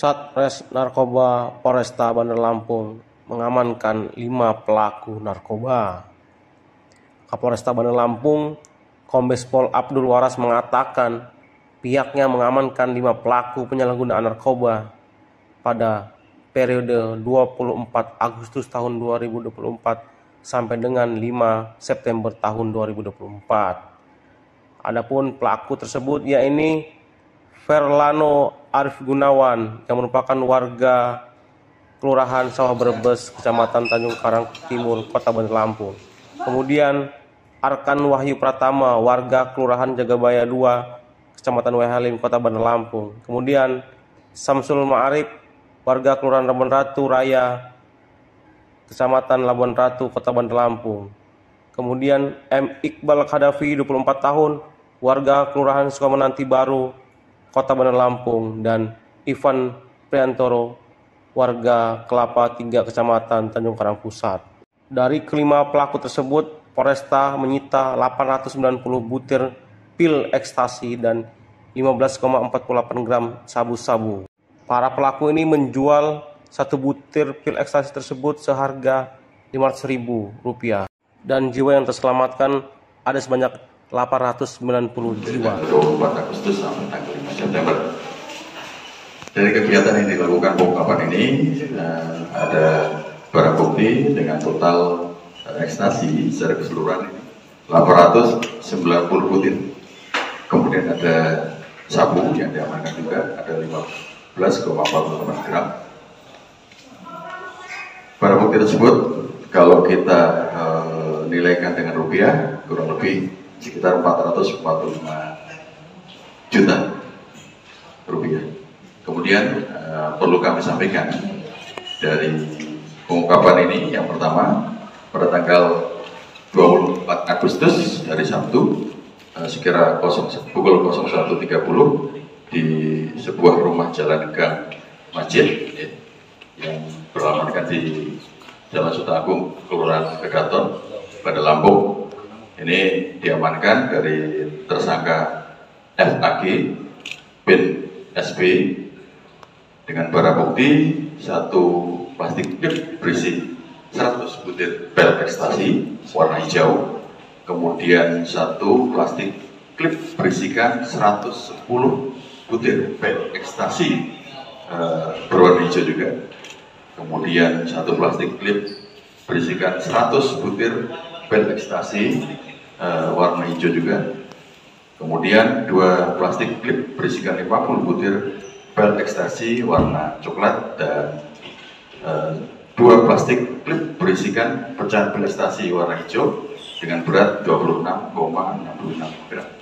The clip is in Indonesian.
Satres Narkoba Polresta Bandar Lampung mengamankan lima pelaku narkoba. Kapolresta Bandar Lampung, Kombes Pol Abdul Waras mengatakan pihaknya mengamankan lima pelaku penyalahgunaan narkoba pada periode 24 Agustus tahun 2024 sampai dengan 5 September tahun 2024. Adapun pelaku tersebut yakni Verlano Arif Gunawan yang merupakan warga Kelurahan Sawah Brebes, Kecamatan Tanjung Karang Timur, Kota Bandar Lampung. Kemudian Arkan Wahyu Pratama, warga Kelurahan Jagabaya 2, Kecamatan Wehalim, Kota Bandar Lampung. Kemudian Samsul Ma'arif, warga Kelurahan Labuan Ratu Raya, Kecamatan Labuan Ratu, Kota Bandar Lampung. Kemudian M. Iqbal Khadafi, 24 tahun, warga Kelurahan Sukamenanti Baru, Kota Bandar Lampung, dan Ivan Priantoro, warga Kelapa Tiga Kecamatan Tanjung Karang Pusat. Dari kelima pelaku tersebut, Polresta menyita 890 butir pil ekstasi dan 15,48 gram sabu-sabu. Para pelaku ini menjual satu butir pil ekstasi tersebut seharga Rp500.000 dan jiwa yang terselamatkan ada sebanyak 890 jiwa. 24 Agustus sampai tanggal 5 September. Dari kegiatan yang dilakukan pengungkapan ini eh, ada barang bukti dengan total ekstasi secara keseluruhan 890 butir. Kemudian ada sabu yang diamankan juga ada 15,48 gram. Barang bukti tersebut kalau kita eh, nilaikan dengan rupiah kurang lebih sekitar 445 juta rupiah. Kemudian uh, perlu kami sampaikan dari pengungkapan ini yang pertama pada tanggal 24 Agustus hari Sabtu uh, sekira 0, pukul 01.30 di sebuah rumah jalan gang masjid ya, yang beralamatkan di Jalan Sultan Agung, Kelurahan Kegaton, pada Lampung ini diamankan dari tersangka FAG bin SB dengan barang bukti satu plastik klip berisi 100 butir pil ekstasi warna hijau kemudian satu plastik klip berisikan 110 butir pil ekstasi uh, berwarna hijau juga kemudian satu plastik klip berisikan 100 butir pil ekstasi uh, warna hijau juga. Kemudian dua plastik klip berisikan 50 butir pil ekstasi warna coklat dan uh, dua plastik klip berisikan pecahan pil ekstasi warna hijau dengan berat 26,66 gram.